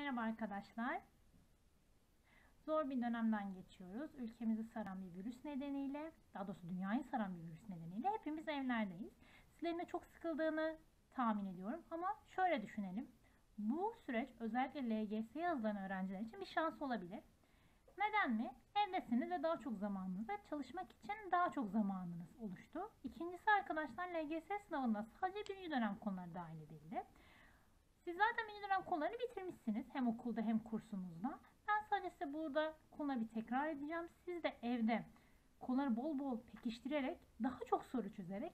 Merhaba arkadaşlar. Zor bir dönemden geçiyoruz. Ülkemizi saran bir virüs nedeniyle, daha doğrusu dünyayı saran bir virüs nedeniyle hepimiz evlerdeyiz. Sizlerin de çok sıkıldığını tahmin ediyorum ama şöyle düşünelim. Bu süreç özellikle LGS'ye hazırlanan öğrenciler için bir şans olabilir. Neden mi? Evdesiniz ve daha çok zamanınız ve çalışmak için daha çok zamanınız oluştu. İkincisi arkadaşlar LGS sınavında sadece birinci dönem konuları dahil edildi. Siz zaten birinci dönem konularını bitirmişsiniz. Hem okulda hem kursunuzda. Ben sadece size burada konuları bir tekrar edeceğim. Siz de evde konuları bol bol pekiştirerek, daha çok soru çözerek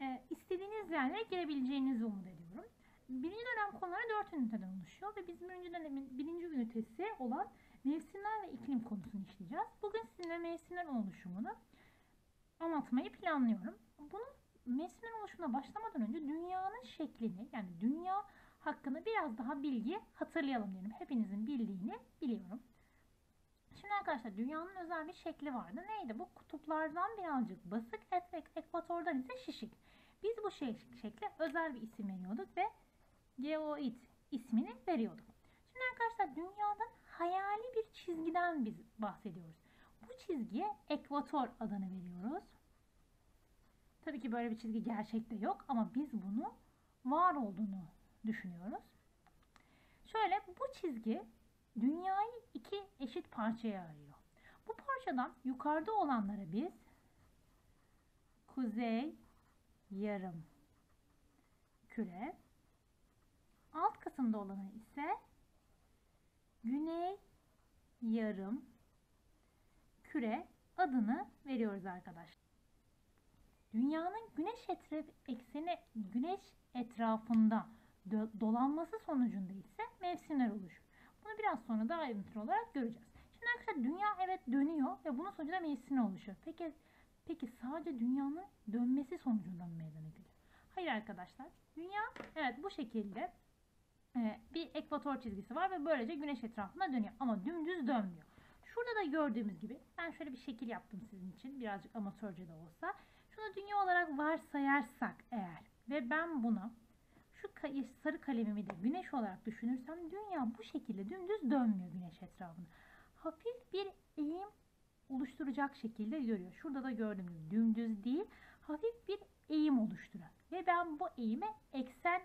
e, istediğiniz yerlere girebileceğinizi umut ediyorum. Birinci dönem konuları dört üniteden oluşuyor ve biz birinci dönemin birinci ünitesi olan mevsimler ve iklim konusunu işleyeceğiz. Bugün sizinle mevsimlerin oluşumunu anlatmayı planlıyorum. Bunu mevsimlerin oluşumuna başlamadan önce dünyanın şeklini yani dünya hakkında biraz daha bilgi hatırlayalım diyelim. Hepinizin bildiğini biliyorum. Şimdi arkadaşlar dünyanın özel bir şekli vardı. Neydi? Bu kutuplardan birazcık basık, ekvatordan ise şişik. Biz bu şey, şekle özel bir isim veriyorduk ve geoid ismini veriyorduk. Şimdi arkadaşlar dünyanın hayali bir çizgiden biz bahsediyoruz. Bu çizgiye ekvator adını veriyoruz. Tabii ki böyle bir çizgi gerçekte yok ama biz bunu var olduğunu düşünüyoruz. Şöyle bu çizgi dünyayı iki eşit parçaya ayırıyor. Bu parçadan yukarıda olanlara biz kuzey yarım küre, alt kısımda olanı ise güney yarım küre adını veriyoruz arkadaşlar. Dünyanın güneş etraf ekseni güneş etrafında dolanması sonucunda ise mevsimler oluşur. Bunu biraz sonra daha ayrıntılı olarak göreceğiz. Şimdi arkadaşlar dünya evet dönüyor ve bunun sonucunda mevsimler oluşuyor. Peki peki sadece dünyanın dönmesi sonucunda mı meydana geliyor? Hayır arkadaşlar. Dünya evet bu şekilde e, bir ekvator çizgisi var ve böylece güneş etrafında dönüyor ama dümdüz dönmüyor. Şurada da gördüğümüz gibi ben şöyle bir şekil yaptım sizin için birazcık amatörce de olsa. Şunu dünya olarak varsayarsak eğer ve ben buna şu sarı kalemimi de güneş olarak düşünürsem dünya bu şekilde dümdüz dönmüyor güneş etrafında. Hafif bir eğim oluşturacak şekilde görüyor. Şurada da gördüğünüz dümdüz değil hafif bir eğim oluşturan ve ben bu eğime eksen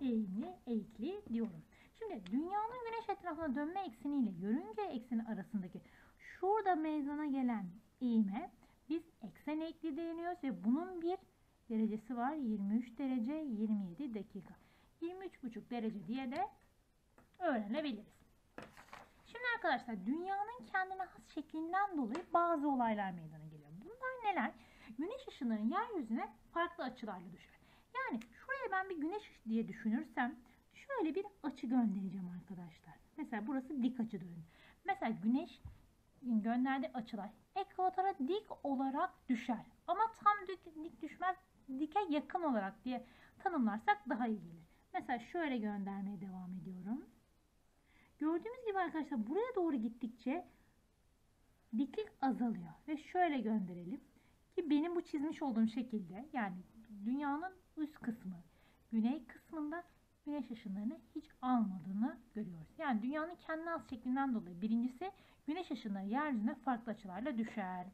eğimli, eğikli diyorum. Şimdi dünyanın güneş etrafına dönme ekseniyle yörünge ekseni arasındaki şurada meydana gelen eğime biz eksen eğikli deniyoruz ve bunun bir derecesi var. 23 derece 27 dakika. 23,5 derece diye de öğrenebiliriz. Şimdi arkadaşlar dünyanın kendine has şeklinden dolayı bazı olaylar meydana geliyor. Bunlar neler? Güneş ışınlarının yeryüzüne farklı açılarla düşer. Yani şuraya ben bir güneş diye düşünürsem şöyle bir açı göndereceğim arkadaşlar. Mesela burası dik açı dönün. Mesela güneş gönderdiği açılar ekvatora dik olarak düşer. Ama tam dik düşmez dike yakın olarak diye tanımlarsak daha iyi gelir. Mesela şöyle göndermeye devam ediyorum. Gördüğümüz gibi arkadaşlar buraya doğru gittikçe diklik azalıyor. Ve şöyle gönderelim. Ki benim bu çizmiş olduğum şekilde yani dünyanın üst kısmı güney kısmında güneş ışınlarını hiç almadığını görüyoruz. Yani dünyanın kendine az şeklinden dolayı birincisi güneş ışınları yeryüzüne farklı açılarla düşer.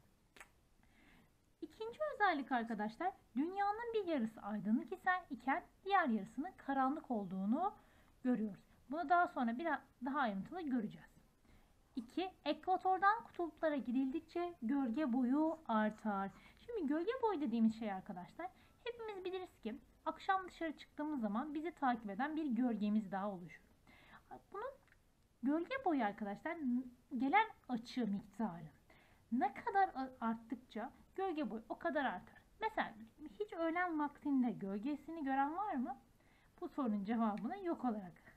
İkinci özellik arkadaşlar dünyanın bir yarısı aydınlık iken diğer yarısının karanlık olduğunu görüyoruz. Bunu daha sonra biraz daha ayrıntılı göreceğiz. 2. Ekvatordan kutuplara gidildikçe gölge boyu artar. Şimdi gölge boyu dediğimiz şey arkadaşlar hepimiz biliriz ki akşam dışarı çıktığımız zaman bizi takip eden bir gölgemiz daha oluşur. Bunun gölge boyu arkadaşlar gelen açı miktarı ne kadar arttıkça gölge boyu o kadar artar. Mesela hiç öğlen vaktinde gölgesini gören var mı? Bu sorunun cevabını yok olarak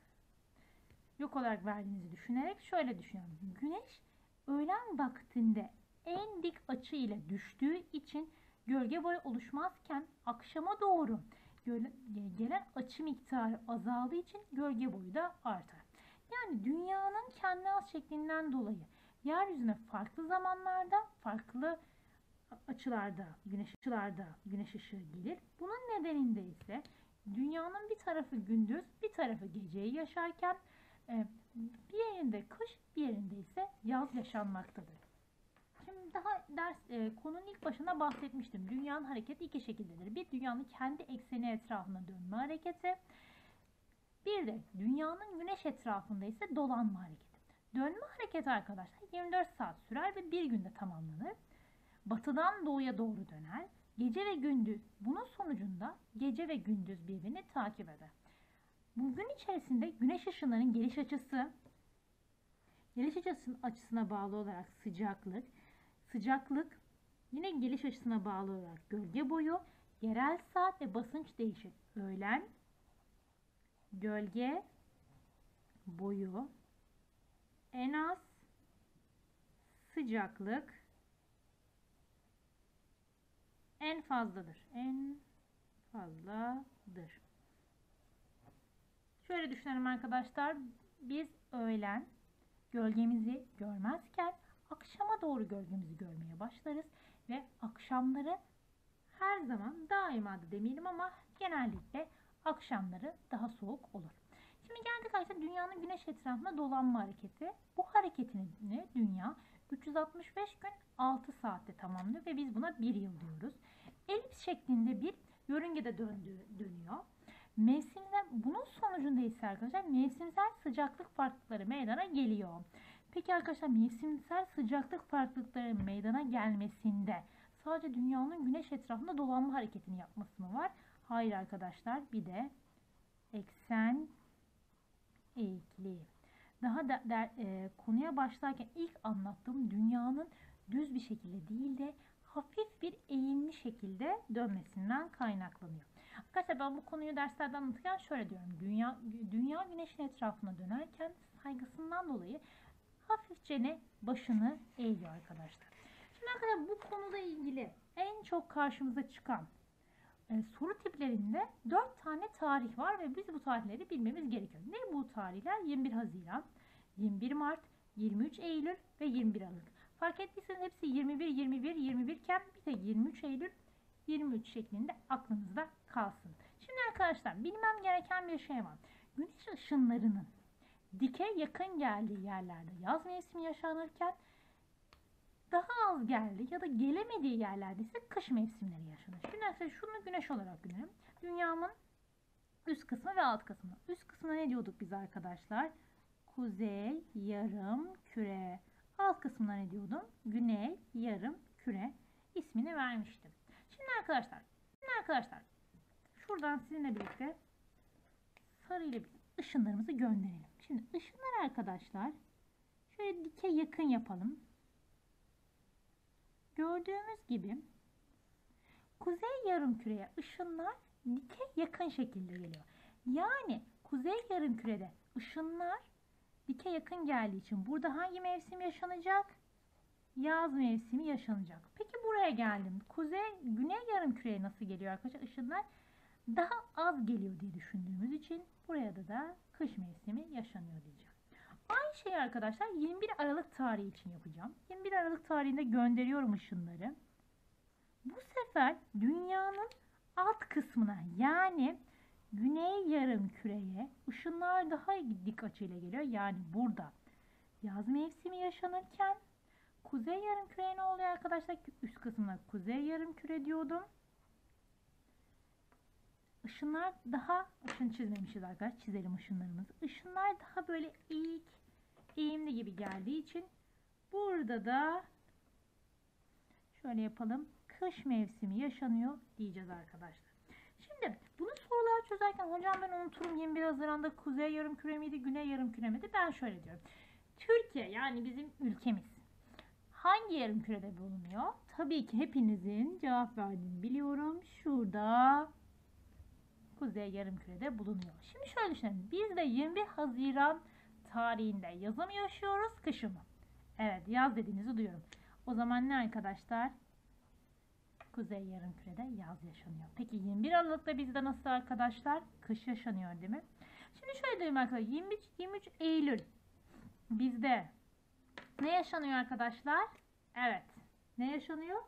yok olarak verdiğinizi düşünerek şöyle düşünüyorum. Güneş öğlen vaktinde en dik açı ile düştüğü için gölge boyu oluşmazken akşama doğru gelen açı miktarı azaldığı için gölge boyu da artar. Yani dünyanın kendi az şeklinden dolayı yeryüzüne farklı zamanlarda farklı açılarda güneş açılarda güneş ışığı gelir. Bunun nedeninde ise dünyanın bir tarafı gündüz bir tarafı geceyi yaşarken E, bir yerinde kış, bir yerinde ise yaz yaşanmaktadır. Şimdi daha ders e, konunun ilk başında bahsetmiştim. Dünyanın hareketi iki şekildedir. Bir dünyanın kendi ekseni etrafında dönme hareketi. Bir de dünyanın güneş etrafında ise dolanma hareketi. Dönme hareketi arkadaşlar 24 saat sürer ve bir günde tamamlanır. Batıdan doğuya doğru döner. Gece ve gündüz bunun sonucunda gece ve gündüz birbirini takip eder. Bu gün içerisinde güneş ışınlarının geliş açısı, geliş açısının açısına bağlı olarak sıcaklık, sıcaklık yine geliş açısına bağlı olarak gölge boyu, yerel saat ve basınç değişir. Öğlen, gölge boyu, en az sıcaklık en fazladır. En fazladır. Şöyle düşünelim arkadaşlar. Biz öğlen gölgemizi görmezken akşama doğru gölgemizi görmeye başlarız ve akşamları her zaman daima da demeyelim ama genellikle akşamları daha soğuk olur. Şimdi geldik arkadaşlar dünyanın güneş etrafında dolanma hareketi. Bu hareketini dünya 365 gün 6 saatte tamamlıyor ve biz buna 1 yıl diyoruz. Elips şeklinde bir yörüngede döndüğü, dönüyor. Mevsimler bunun sonucunda ise arkadaşlar mevsimsel sıcaklık farklılıkları meydana geliyor. Peki arkadaşlar mevsimsel sıcaklık farklılıkları meydana gelmesinde sadece dünyanın güneş etrafında dolanma hareketini yapması mı var? Hayır arkadaşlar bir de eksen eğikliği. Daha da der, e, konuya başlarken ilk anlattığım dünyanın düz bir şekilde değil de hafif bir eğimli şekilde dönmesinden kaynaklanıyor. Arkadaşlar ben bu konuyu derslerde anlatırken şöyle diyorum. Dünya, dünya güneşin etrafına dönerken saygısından dolayı hafifçe ne başını eğiyor arkadaşlar. Şimdi arkadaşlar bu konuda ilgili en çok karşımıza çıkan e, soru tiplerinde 4 tane tarih var ve biz bu tarihleri bilmemiz gerekiyor. Ne bu tarihler? 21 Haziran, 21 Mart, 23 Eylül ve 21 Aralık. Fark ettiyseniz hepsi 21, 21, 21 iken bir de 23 Eylül, 23 şeklinde aklınızda kalsın. Şimdi arkadaşlar bilmem gereken bir şey var. Güneş ışınlarının dikey yakın geldiği yerlerde yaz mevsimi yaşanırken daha az geldi ya da gelemediği yerlerde ise kış mevsimleri yaşanır. Arkadaşlar şunu güneş olarak görelim. Dünyamın üst kısmı ve alt kısmı. Üst kısmına ne diyorduk biz arkadaşlar? Kuzey, yarım, küre. Alt kısmına ne diyordum? Güney, yarım, küre ismini vermiştim. Şimdi arkadaşlar, şimdi arkadaşlar şuradan sizinle birlikte sarı ile ışınlarımızı gönderelim. Şimdi ışınlar arkadaşlar şöyle dikey yakın yapalım. Gördüğümüz gibi kuzey yarımküreye ışınlar dikey yakın şekilde geliyor. Yani kuzey yarımkürede ışınlar dike yakın geldiği için burada hangi mevsim yaşanacak? Yaz mevsimi yaşanacak. Peki buraya geldim. Kuzey, güney yarımküreye nasıl geliyor arkadaşlar? Işınlar daha az geliyor diye düşündüğümüz için buraya da da kış mevsimi yaşanıyor diyeceğim. Aynı şeyi arkadaşlar 21 Aralık tarihi için yapacağım. 21 Aralık tarihinde gönderiyorum ışınları. Bu sefer dünyanın alt kısmına yani güney yarım küreye ışınlar daha dik açıyla geliyor. Yani burada yaz mevsimi yaşanırken kuzey yarım küreye ne oluyor arkadaşlar? Üst kısmına kuzey yarım küre diyordum. Işınlar daha ışın çizmemişiz arkadaşlar. Çizelim ışınlarımızı. Işınlar daha böyle eğik, eğimli gibi geldiği için burada da şöyle yapalım. Kış mevsimi yaşanıyor diyeceğiz arkadaşlar. Şimdi bunu sorular çözerken hocam ben unuturum 21 Haziran'da kuzey yarım küre miydi, güney yarım küre miydi? Ben şöyle diyorum. Türkiye yani bizim ülkemiz hangi yarım kürede bulunuyor? Tabii ki hepinizin cevap verdiğini biliyorum. Şurada kuzey yarım kürede bulunuyor. Şimdi şöyle düşünelim. Biz de 21 Haziran tarihinde yazı mı yaşıyoruz, kışı mı? Evet yaz dediğinizi duyuyorum. O zaman ne arkadaşlar? Kuzey yarımkürede yaz yaşanıyor. Peki 21 Aralık'ta bizde nasıl arkadaşlar? Kış yaşanıyor değil mi? Şimdi şöyle diyelim arkadaşlar. 23, 23 Eylül bizde ne yaşanıyor arkadaşlar? Evet. Ne yaşanıyor?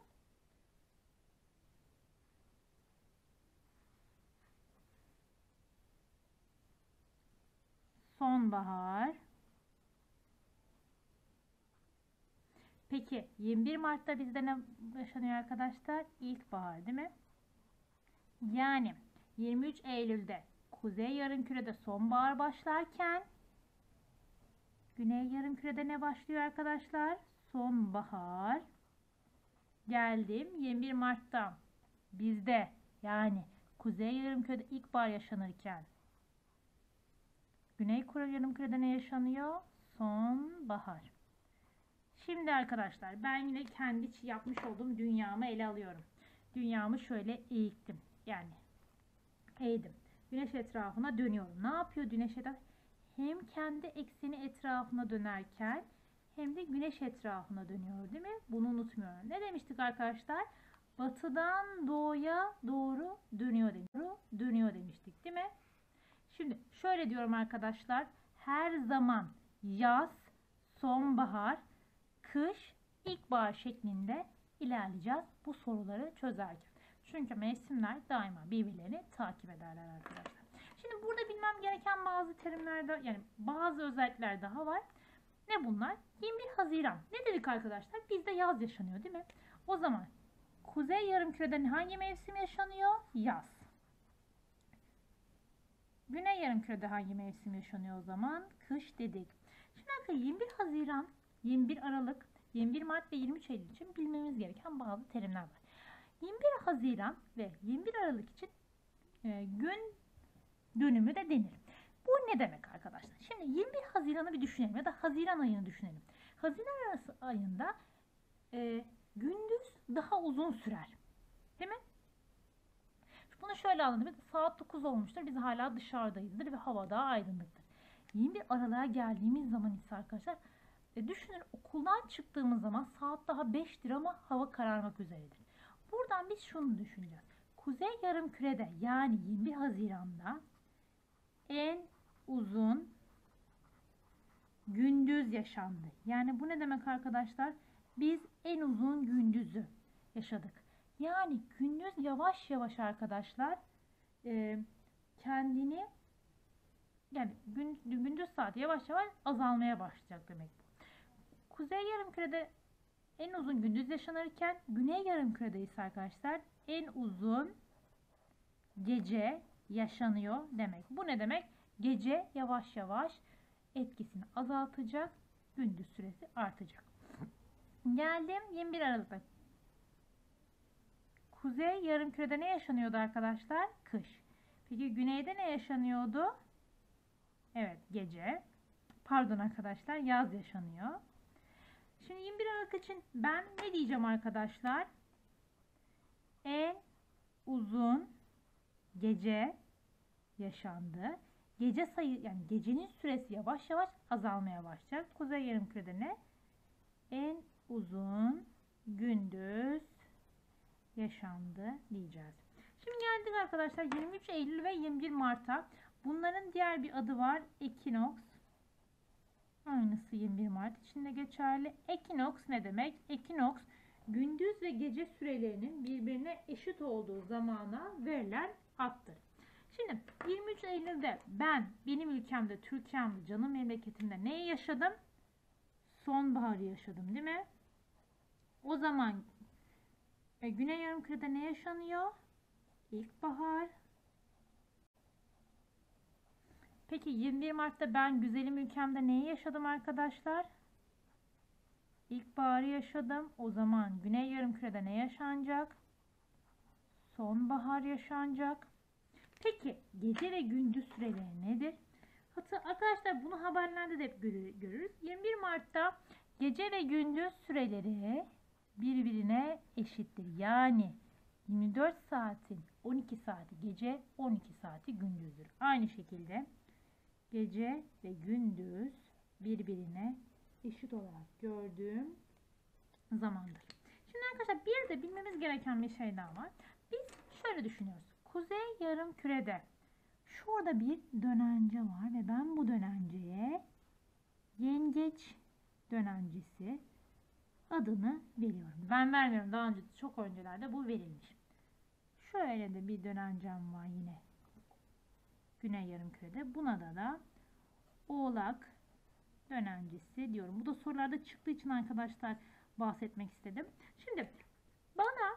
sonbahar. Peki 21 Mart'ta bizde ne yaşanıyor arkadaşlar? İlkbahar değil mi? Yani 23 Eylül'de kuzey yarımkürede sonbahar başlarken güney yarımkürede ne başlıyor arkadaşlar? Sonbahar. Geldim 21 Mart'ta bizde yani kuzey yarımkürede ilkbahar yaşanırken güney yarımkürede ne yaşanıyor? Sonbahar. Şimdi arkadaşlar ben yine kendi yapmış olduğum dünyamı ele alıyorum. Dünyamı şöyle eğittim. Yani eğdim. Güneş etrafına dönüyorum. Ne yapıyor güneş etrafı? Hem kendi ekseni etrafına dönerken hem de güneş etrafına dönüyor değil mi? Bunu unutmuyorum. Ne demiştik arkadaşlar? Batıdan doğuya doğru dönüyor dönüyor, dönüyor demiştik değil mi? Şimdi şöyle diyorum arkadaşlar. Her zaman yaz, sonbahar, kış, ilkbahar şeklinde ilerleyeceğiz bu soruları çözerken. Çünkü mevsimler daima birbirlerini takip ederler arkadaşlar. Şimdi burada bilmem gereken bazı terimler de yani bazı özellikler daha var. Ne bunlar? 21 Haziran. Ne dedik arkadaşlar? Bizde yaz yaşanıyor değil mi? O zaman kuzey yarımkürede hangi mevsim yaşanıyor? Yaz. Güney yarımkürede hangi mevsim yaşanıyor o zaman? Kış dedik. Şimdi arkadaşlar 21 Haziran, 21 Aralık, 21 Mart ve 23 Eylül için bilmemiz gereken bazı terimler var. 21 Haziran ve 21 Aralık için e, gün dönümü de denir. Bu ne demek arkadaşlar? Şimdi 21 Haziran'ı bir düşünelim ya da Haziran ayını düşünelim. Haziran ayında e, gündüz daha uzun sürer. Değil mi? Bunu şöyle anladım. Saat 9 olmuştur. Biz hala dışarıdayızdır ve hava daha aydınlıktır. 21 Aralık'a geldiğimiz zaman ise arkadaşlar e, düşünün okuldan çıktığımız zaman saat daha 5'tir ama hava kararmak üzeredir. Buradan biz şunu düşüneceğiz. Kuzey yarım kürede yani 21 Haziran'da en uzun gündüz yaşandı. Yani bu ne demek arkadaşlar? Biz en uzun gündüzü yaşadık. Yani gündüz yavaş yavaş arkadaşlar e, kendini yani gün, gündüz saati yavaş yavaş azalmaya başlayacak demek. Kuzey yarımkürede en uzun gündüz yaşanırken güney yarımkürede ise arkadaşlar en uzun gece yaşanıyor demek. Bu ne demek? Gece yavaş yavaş etkisini azaltacak, gündüz süresi artacak. Geldim 21 Aralık'ta. Kuzey yarımkürede ne yaşanıyordu arkadaşlar? Kış. Peki güneyde ne yaşanıyordu? Evet gece. Pardon arkadaşlar yaz yaşanıyor. Şimdi 21 Aralık için ben ne diyeceğim arkadaşlar? En uzun gece yaşandı. Gece sayı yani gecenin süresi yavaş yavaş azalmaya başlayacak. Kuzey yarımkürede ne? En uzun gündüz yaşandı diyeceğiz. Şimdi geldik arkadaşlar 23 Eylül ve 21 Mart'a. Bunların diğer bir adı var. Ekinoks. Aynısı 21 Mart için de geçerli. Ekinoks ne demek? Ekinoks gündüz ve gece sürelerinin birbirine eşit olduğu zamana verilen addır. Şimdi 23 Eylül'de ben benim ülkemde, Türkiye'mde, canım memleketimde neyi yaşadım? Sonbaharı yaşadım değil mi? O zaman e, Güney Yarımküre'de ne yaşanıyor? İlkbahar. Peki 21 Mart'ta ben güzelim ülkemde neyi yaşadım arkadaşlar? İlkbaharı yaşadım. O zaman Güney Yarımküre'de ne yaşanacak? Sonbahar yaşanacak. Peki gece ve gündüz süreleri nedir? Hatı, arkadaşlar bunu haberlerde de hep görürüz. 21 Mart'ta gece ve gündüz süreleri birbirine eşittir. Yani 24 saatin 12 saati gece 12 saati gündüzdür. Aynı şekilde gece ve gündüz birbirine eşit olarak gördüğüm zamandır. Şimdi arkadaşlar bir de bilmemiz gereken bir şey daha var. Biz şöyle düşünüyoruz. Kuzey yarım kürede şurada bir dönence var ve ben bu dönenceye yengeç dönencesi adını veriyorum. Ben vermiyorum. Daha önce çok öncelerde bu verilmiş. Şöyle de bir dönencem var yine. Güney yarımkürede. Buna da da Oğlak dönencesi diyorum. Bu da sorularda çıktığı için arkadaşlar bahsetmek istedim. Şimdi bana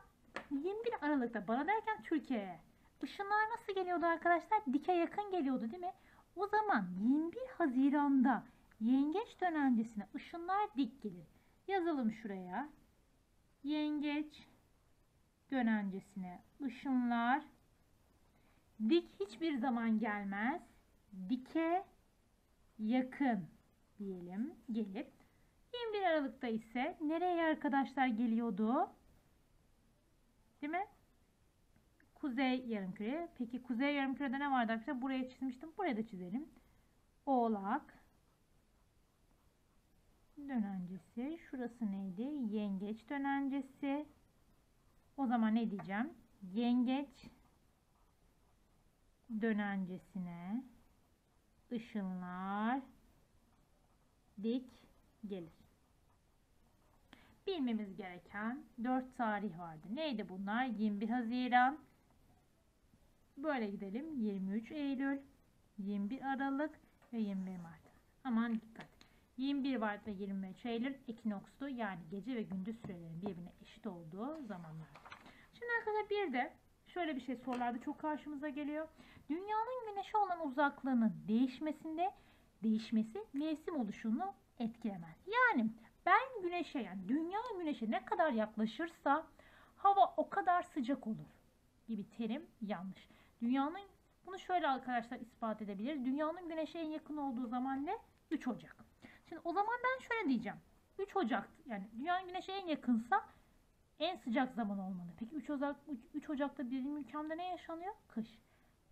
21 Aralık'ta bana derken Türkiye'ye ışınlar nasıl geliyordu arkadaşlar? Dike yakın geliyordu değil mi? O zaman 21 Haziran'da yengeç dönencesine ışınlar dik gelir. Yazalım şuraya. Yengeç dönencesine ışınlar dik hiçbir zaman gelmez. Dike yakın diyelim gelip 21 Aralık'ta ise nereye arkadaşlar geliyordu? Değil mi? Kuzey yarımküre. Peki kuzey yarımkürede ne vardı arkadaşlar? Buraya çizmiştim. Buraya da çizelim. Oğlak dönencesi. Şurası neydi? Yengeç dönencesi. O zaman ne diyeceğim? Yengeç dönencesine ışınlar dik gelir. Bilmemiz gereken 4 tarih vardı. Neydi bunlar? 21 Haziran. Böyle gidelim. 23 Eylül, 21 Aralık ve 21 Mart. Aman dikkat. 21 Mart ve 23 Eylül ekinokslu yani gece ve gündüz sürelerinin birbirine eşit olduğu zamanlar. Şimdi arkadaşlar bir de şöyle bir şey sorularda çok karşımıza geliyor. Dünyanın güneşe olan uzaklığının değişmesinde değişmesi mevsim oluşumunu etkilemez. Yani ben güneşe yani dünya güneşe ne kadar yaklaşırsa hava o kadar sıcak olur gibi terim yanlış. Dünyanın bunu şöyle arkadaşlar ispat edebilir. Dünyanın güneşe en yakın olduğu zaman ne? 3 Ocak. Şimdi o zaman ben şöyle diyeceğim. 3 Ocak yani dünyanın güneşe en yakınsa en sıcak zaman olmalı. Peki 3 Ocak 3 Ocak'ta bizim ülkemde ne yaşanıyor? Kış.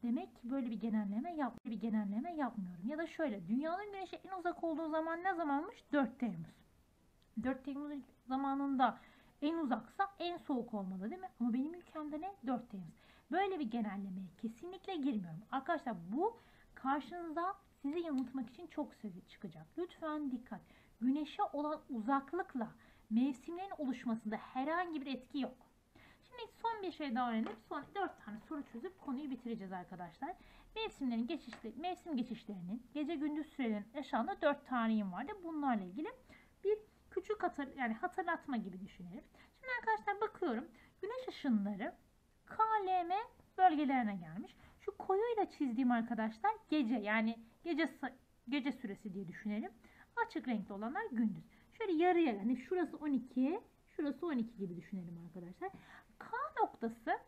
Demek ki böyle bir genelleme yap bir genelleme yapmıyorum. Ya da şöyle dünyanın güneşe en uzak olduğu zaman ne zamanmış? 4 Temmuz. 4 Temmuz zamanında en uzaksa en soğuk olmalı değil mi? Ama benim ülkemde ne? 4 Temmuz. Böyle bir genellemeye kesinlikle girmiyorum. Arkadaşlar bu karşınıza sizi yanıltmak için çok sözü çıkacak. Lütfen dikkat. Güneşe olan uzaklıkla mevsimlerin oluşmasında herhangi bir etki yok. Şimdi son bir şey daha öğrenip son 4 tane soru çözüp konuyu bitireceğiz arkadaşlar. Mevsimlerin geçişleri, mevsim geçişlerinin gece gündüz sürelerinin yaşandığı 4 tarihim vardı. Bunlarla ilgili bir küçük hatır, yani hatırlatma gibi düşünelim. Şimdi arkadaşlar bakıyorum. Güneş ışınları KLM bölgelerine gelmiş. Şu koyuyla çizdiğim arkadaşlar gece yani gece gece süresi diye düşünelim. Açık renkli olanlar gündüz. Şöyle yarıya yani şurası 12, şurası 12 gibi düşünelim arkadaşlar. K noktası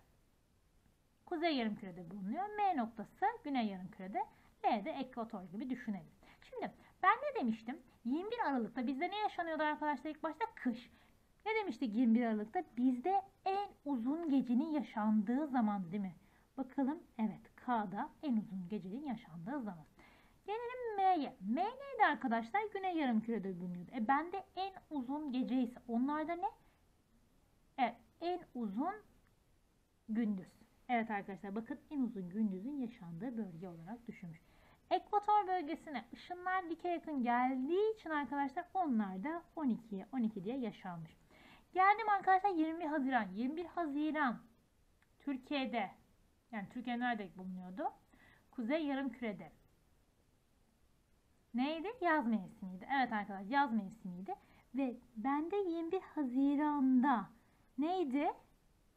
kuzey yarımkürede bulunuyor. M noktası güney yarımkürede. L de ekvator gibi düşünelim. Şimdi ben ne demiştim? 21 Aralık'ta bizde ne yaşanıyordu arkadaşlar ilk başta? Kış. Ne demiştik 21 Aralık'ta? Bizde en uzun gecenin yaşandığı zaman değil mi? Bakalım evet K'da en uzun gecenin yaşandığı zaman. Gelelim M'ye. M neydi arkadaşlar? Güney yarımkürede bulunuyordu. E bende en uzun gece ise onlarda ne? Evet en uzun gündüz. Evet arkadaşlar bakın en uzun gündüzün yaşandığı bölge olarak düşünmüş. Ekvator bölgesine ışınlar dike yakın geldiği için arkadaşlar onlar da 12'ye 12 diye yaşanmış. Geldim arkadaşlar 20 Haziran. 21 Haziran Türkiye'de yani Türkiye nerede bulunuyordu? Kuzey yarımkürede. Neydi? Yaz mevsimiydi. Evet arkadaşlar yaz mevsimiydi. Ve bende 21 Haziran'da neydi?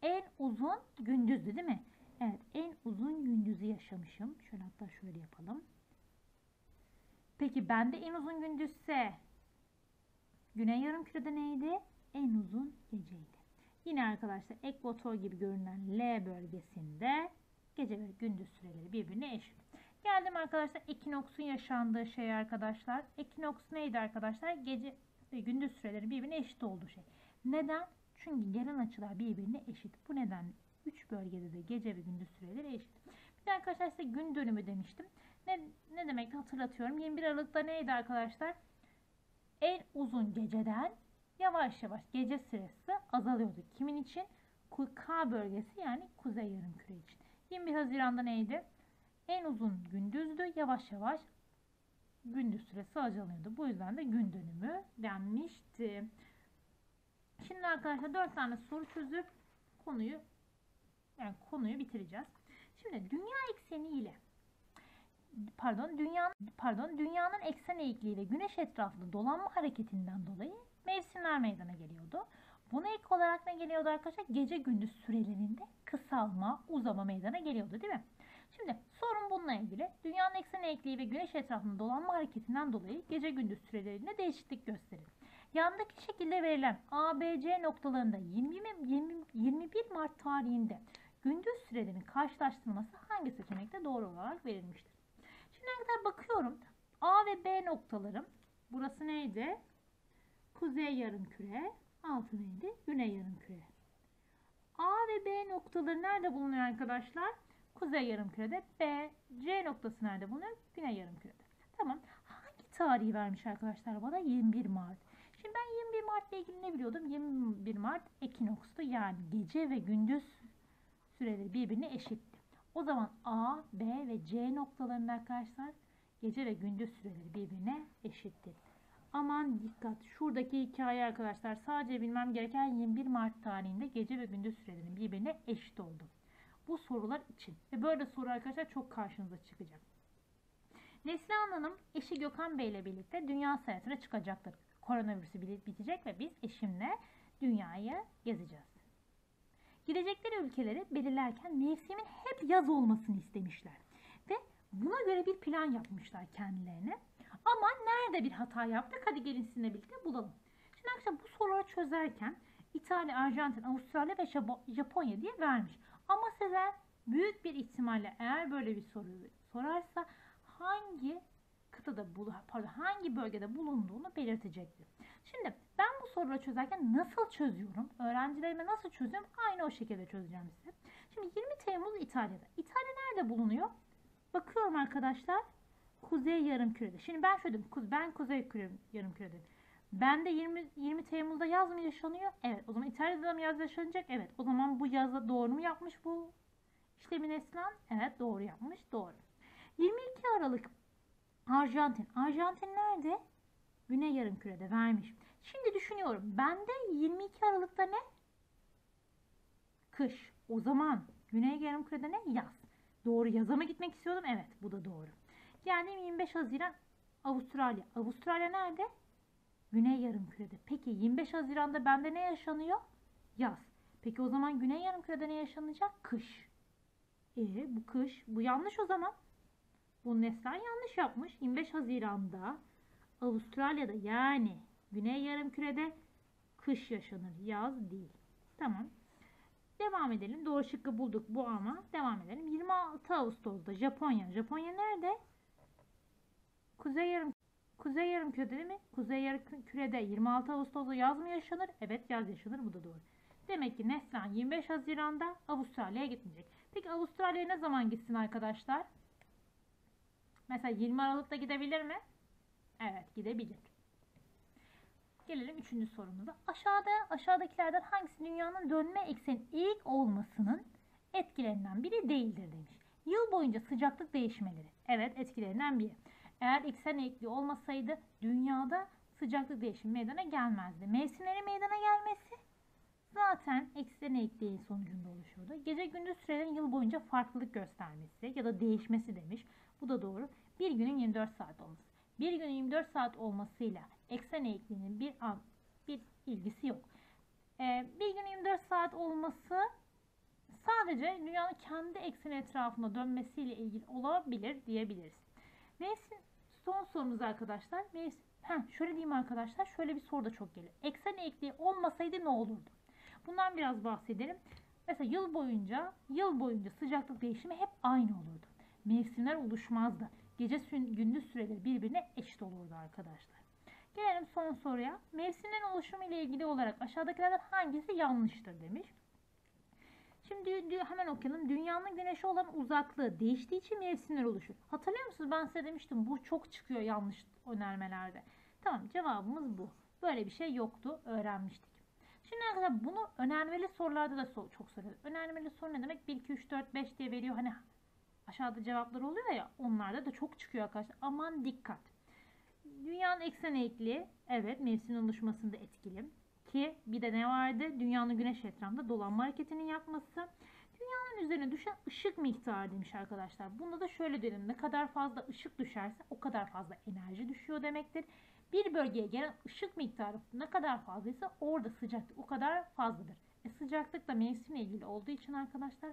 En uzun gündüzdü değil mi? Evet en uzun gündüzü yaşamışım. Şöyle hatta şöyle yapalım. Peki bende en uzun gündüzse Güney yarımkürede neydi? En uzun geceydi. Yine arkadaşlar ekvator gibi görünen L bölgesinde gece ve gündüz süreleri birbirine eşit. Geldim arkadaşlar ekinoksun yaşandığı şey arkadaşlar. Ekinoks neydi arkadaşlar? Gece ve gündüz süreleri birbirine eşit olduğu şey. Neden? Çünkü gelen açılar birbirine eşit. Bu nedenle 3 bölgede de gece ve gündüz süreleri eşit. Bir de arkadaşlar size gün dönümü demiştim. Ne, ne demek hatırlatıyorum. 21 Aralık'ta neydi arkadaşlar? En uzun geceden yavaş yavaş gece süresi azalıyordu. Kimin için? K bölgesi yani kuzey yarımküre için. 21 Haziran'da neydi? En uzun gündüzdü. Yavaş yavaş gündüz süresi azalıyordu. Bu yüzden de gün dönümü denmişti. Şimdi arkadaşlar 4 tane soru çözüp konuyu yani konuyu bitireceğiz. Şimdi dünya ekseni ile pardon dünyanın pardon dünyanın eksen eğikliği ve güneş etrafında dolanma hareketinden dolayı mevsimler meydana geliyordu. Buna ilk olarak ne geliyordu arkadaşlar? Gece gündüz sürelerinde kısalma, uzama meydana geliyordu değil mi? Şimdi sorun bununla ilgili. Dünyanın eksen eğikliği ve güneş etrafında dolanma hareketinden dolayı gece gündüz sürelerinde değişiklik gösterir. Yandaki şekilde verilen ABC noktalarında 20, 20, 21 Mart tarihinde gündüz sürelerinin karşılaştırılması hangi seçenekte doğru olarak verilmiştir? Şimdi arkadaşlar bakıyorum. A ve B noktalarım. Burası neydi? Kuzey yarımküre. Altı neydi? Güney yarımküre. A ve B noktaları nerede bulunuyor arkadaşlar? Kuzey yarımkürede. B, C noktası nerede bulunuyor? Güney yarımkürede. Tamam. Hangi tarihi vermiş arkadaşlar bana? 21 Mart. Şimdi ben 21 Mart ile ilgili ne biliyordum? 21 Mart ekinokstu. Yani gece ve gündüz süreleri birbirine eşitti. O zaman A, B ve C noktalarında arkadaşlar gece ve gündüz süreleri birbirine eşittir. Aman dikkat. Şuradaki hikaye arkadaşlar sadece bilmem gereken 21 Mart tarihinde gece ve gündüz sürelerinin birbirine eşit oldu. Bu sorular için. Ve böyle soru arkadaşlar çok karşınıza çıkacak. Neslihan Hanım eşi Gökhan Bey ile birlikte dünya seyahatine çıkacaktır. Koronavirüsü bitecek ve biz eşimle dünyayı gezeceğiz. Gidecekleri ülkeleri belirlerken mevsimin hep yaz olmasını istemişler. Ve buna göre bir plan yapmışlar kendilerine. Ama nerede bir hata yaptık? Hadi gelin sizinle birlikte bulalım. Şimdi arkadaşlar bu soruları çözerken İtalya, Arjantin, Avustralya ve Japonya diye vermiş. Ama size büyük bir ihtimalle eğer böyle bir soru sorarsa hangi kıtada pardon hangi bölgede bulunduğunu belirtecektir. Şimdi ben bu soruları çözerken nasıl çözüyorum? Öğrencilerime nasıl çözüyorum? Aynı o şekilde çözeceğim size. Şimdi 20 Temmuz İtalya'da. İtalya nerede bulunuyor? Bakıyorum arkadaşlar. Kuzey yarımkürede. Şimdi ben şöyle dedim. Ben kuzey yarımkürede. Ben de 20, 20 Temmuz'da yaz mı yaşanıyor? Evet. O zaman İtalya'da mı yaz yaşanacak? Evet. O zaman bu yazda doğru mu yapmış bu işlemi Neslihan? Evet doğru yapmış. Doğru. 22 Aralık Arjantin. Arjantin nerede? Güney yarımkürede vermiş. Şimdi düşünüyorum. Bende 22 Aralık'ta ne? Kış. O zaman Güney yarımkürede ne? Yaz. Doğru yaza mı gitmek istiyordum? Evet bu da doğru. Geldim 25 Haziran Avustralya. Avustralya nerede? Güney yarımkürede. Peki 25 Haziran'da bende ne yaşanıyor? Yaz. Peki o zaman Güney yarımkürede ne yaşanacak? Kış. E bu kış. Bu yanlış o zaman. Bu Neslihan yanlış yapmış. 25 Haziran'da Avustralya'da yani Güney Yarımküre'de kış yaşanır. Yaz değil. Tamam. Devam edelim. Doğru şıkkı bulduk bu ama. Devam edelim. 26 Ağustos'ta Japonya. Japonya nerede? Kuzey yarım Kuzey yarımkürede değil mi? Kuzey yarımkürede 26 Ağustos'ta yaz mı yaşanır? Evet yaz yaşanır. Bu da doğru. Demek ki Neslihan 25 Haziran'da Avustralya'ya gitmeyecek. Peki Avustralya'ya ne zaman gitsin arkadaşlar? Mesela 20 Aralık'ta gidebilir mi? Evet gidebilir. Gelelim üçüncü sorumuza. Aşağıda aşağıdakilerden hangisi dünyanın dönme ekseni ilk olmasının etkilerinden biri değildir demiş. Yıl boyunca sıcaklık değişmeleri. Evet etkilerinden biri. Eğer eksen eğikliği olmasaydı dünyada sıcaklık değişimi meydana gelmezdi. Mevsimlerin meydana gelmesi zaten eksen eğikliği sonucunda oluşuyordu. Gece gündüz sürelerin yıl boyunca farklılık göstermesi ya da değişmesi demiş. Bu da doğru. Bir günün 24 saat olması. Bir günün 24 saat olmasıyla eksen eğikliğinin bir an bir ilgisi yok. Ee, bir günün 24 saat olması sadece dünyanın kendi ekseni etrafında dönmesiyle ilgili olabilir diyebiliriz. Mevsim son sorumuz arkadaşlar. Mevsim, heh, şöyle diyeyim arkadaşlar. Şöyle bir soru da çok geliyor. Eksen eğikliği olmasaydı ne olurdu? Bundan biraz bahsedelim. Mesela yıl boyunca yıl boyunca sıcaklık değişimi hep aynı olurdu. Mevsimler oluşmazdı. Gece gündüz süreleri birbirine eşit olurdu arkadaşlar. Gelelim son soruya. Mevsimlerin oluşumu ile ilgili olarak aşağıdakilerden hangisi yanlıştır demiş. Şimdi hemen okuyalım. Dünyanın güneşe olan uzaklığı değiştiği için mevsimler oluşur. Hatırlıyor musunuz? Ben size demiştim bu çok çıkıyor yanlış önermelerde. Tamam cevabımız bu. Böyle bir şey yoktu. Öğrenmiştik. Şimdi arkadaşlar bunu önermeli sorularda da çok soruyor. Önermeli soru ne demek? 1, 2, 3, 4, 5 diye veriyor. Hani aşağıda cevaplar oluyor ya onlarda da çok çıkıyor arkadaşlar. Aman dikkat. Dünyanın eksen eğikliği evet mevsimin oluşmasında etkili. Ki bir de ne vardı? Dünyanın güneş etrafında dolanma hareketinin yapması. Dünyanın üzerine düşen ışık miktarı demiş arkadaşlar. Bunda da şöyle diyelim. Ne kadar fazla ışık düşerse o kadar fazla enerji düşüyor demektir. Bir bölgeye gelen ışık miktarı ne kadar fazlaysa orada sıcaklık o kadar fazladır. E sıcaklık da mevsimle ilgili olduğu için arkadaşlar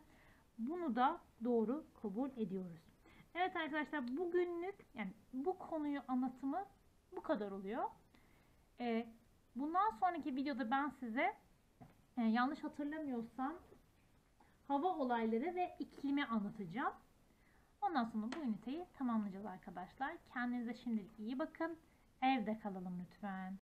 bunu da doğru kabul ediyoruz. Evet arkadaşlar bugünlük yani bu konuyu anlatımı bu kadar oluyor. E, bundan sonraki videoda ben size e, yanlış hatırlamıyorsam hava olayları ve iklimi anlatacağım. Ondan sonra bu üniteyi tamamlayacağız arkadaşlar. Kendinize şimdilik iyi bakın. Evde kalalım lütfen.